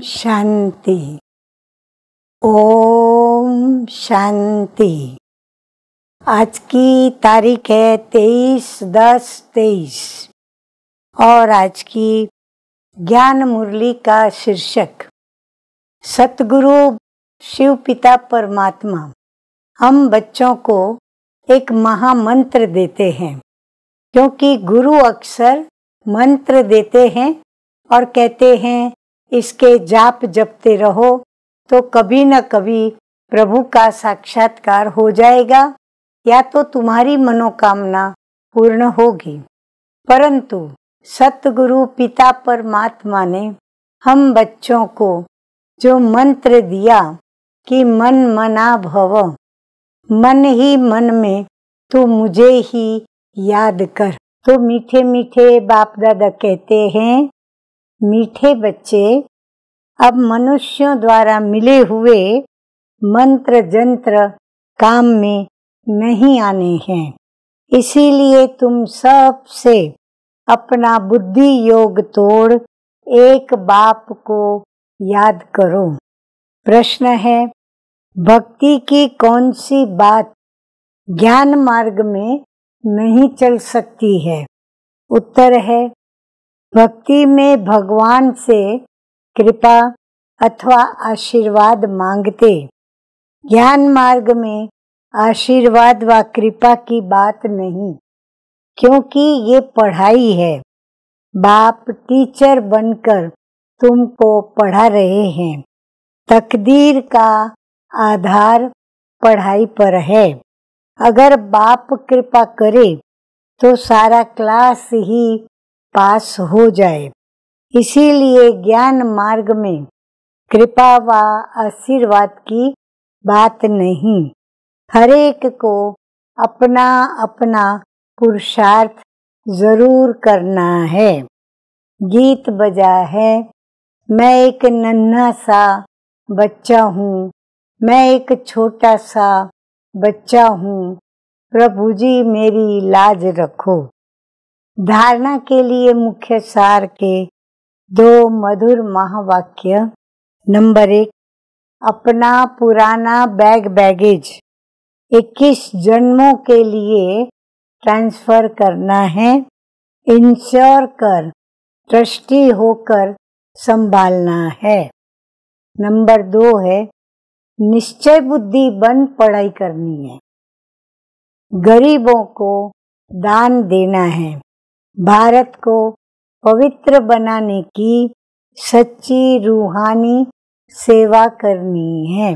शांति। ओम शांति। आज की तारीख है तेईस दस तेईस। और आज की ज्ञान मुरली का शीर्षक, सतगुरु शिव पिता परमात्मा। हम बच्चों को एक महामंत्र देते हैं, क्योंकि गुरु अक्सर मंत्र देते हैं और कहते हैं इसके जाप जपते रहो तो कभी न कभी प्रभु का साक्षात्कार हो जाएगा, या तो तुम्हारी मनोकामना पूर्ण होगी। परंतु सतगुरु पिता परमात्मा ने हम बच्चों को जो मंत्र दिया कि मन मना भव, मन ही मन में तू मुझे ही याद कर। तो मीठे मीठे बाप दादा कहते हैं मीठे बच्चे अब मनुष्यों द्वारा मिले हुए मंत्र जंत्र काम में नहीं आने हैं। इसीलिए तुम सबसे अपना बुद्धि योग तोड़ एक बाप को याद करो। प्रश्न है, भक्ति की कौन सी बात ज्ञान मार्ग में नहीं चल सकती है? उत्तर है भक्ति में भगवान से कृपा अथवा आशीर्वाद मांगते। ज्ञान मार्ग में आशीर्वाद व कृपा की बात नहीं, क्योंकि ये पढ़ाई है। बाप टीचर बनकर तुमको पढ़ा रहे हैं। तकदीर का आधार पढ़ाई पर है। अगर बाप कृपा करे तो सारा क्लास ही पास हो जाए। इसीलिए ज्ञान मार्ग में कृपा व आशीर्वाद की बात नहीं। हरेक को अपना अपना पुरुषार्थ ज़रूर करना है। गीत बजा है, मैं एक नन्हा सा बच्चा हूँ, मैं एक छोटा सा बच्चा हूँ, प्रभु जी मेरी लाज रखो। धारणा के लिए मुख्य सार के दो मधुर महावाक्य। नंबर एक, अपना पुराना बैग बैगेज। 21 जन्मों के लिए ट्रांसफ़र करना है। इंश्योर कर, ट्रस्टी होकर संभालना है। नंबर दो है, निश्चय बुद्धि बन पढ़ाई करनी है। गरीबों को दान देना है। भारत को पवित्र बनाने की सच्ची रूहानी सेवा करनी है।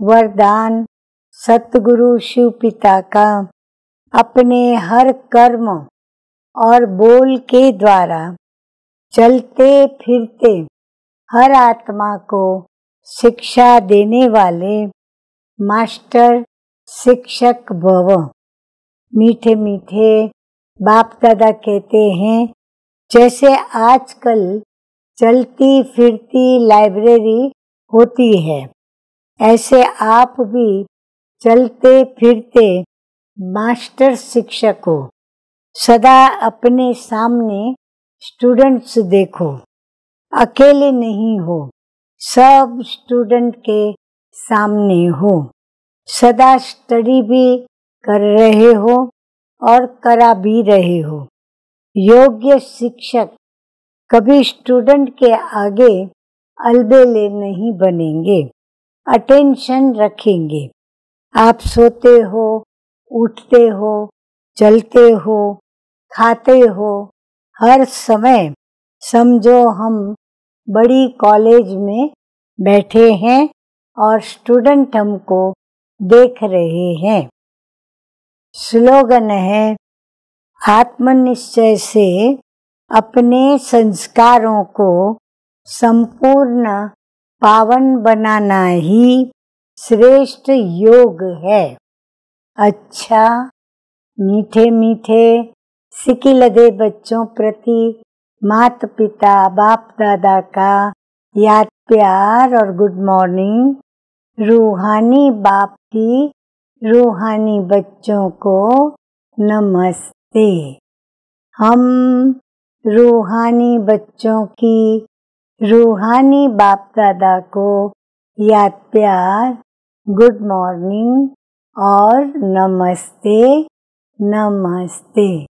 वरदान सतगुरु शिव पिता का अपने हर कर्म और बोल के द्वारा चलते फिरते हर आत्मा को शिक्षा देने वाले मास्टर शिक्षक भव। मीठे मीठे बाप दादा कहते हैं, जैसे आजकल चलती फिरती लाइब्रेरी होती है, ऐसे आप भी चलते फिरते मास्टर शिक्षक हो सदा अपने सामने स्टूडेंट्स देखो, अकेले नहीं हो, सब स्टूडेंट के सामने हो, सदा स्टडी भी कर रहे हो। और करा भी रहे हो। योग्य शिक्षक कभी स्टूडेंट के आगे अलबेले नहीं बनेंगे। अटेंशन रखेंगे। आप सोते हो, उठते हो, चलते हो, खाते हो, हर समय समझो हम बड़ी कॉलेज में बैठे हैं और स्टूडेंट हमको देख रहे हैं। स्लोगन है, आत्मनिश्चय से अपने संस्कारों को संपूर्ण पावन बनाना ही श्रेष्ठ योग है। अच्छा मीठे मीठे सिकी लगे बच्चों प्रति माता पिता बाप दादा का याद प्यार और गुड मॉर्निंग, रूहानी बाप की रूहानी बच्चों को नमस्ते। हम रूहानी बच्चों की रूहानी बाप दादा को याद प्यार गुड मॉर्निंग और नमस्ते नमस्ते।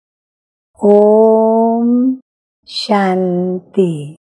ओम शांति।